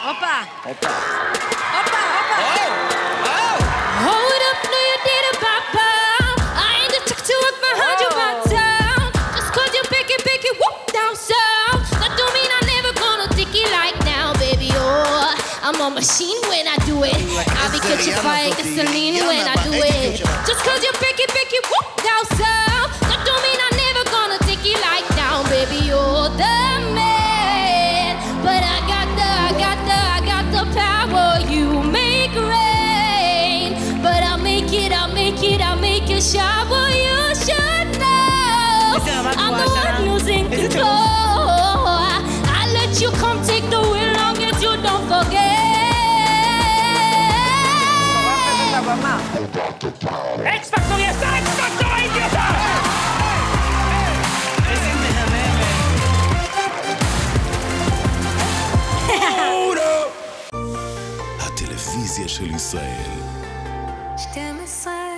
Opa. Opa. Opa, opa. Oh, oh. Hold up, no you didn't pop. I ain't the tech to work behind oh. you back down. Just cause you pick it, pick it, whoop, down south. That don't mean I'm never gonna dick it like now, baby. Oh, I'm a machine when I do it. I be catching fire, gasoline when I do it. I'll make it shower. You should know איזה רמה I'm גבוהה the שלה. one losing איזה control. I let you come take the wheel long as you don't forget. לבמה. אקס פקטור יצא, אקס פקטור הייתי אותה! איזה מהממת. הטלוויזיה של ישראל. 12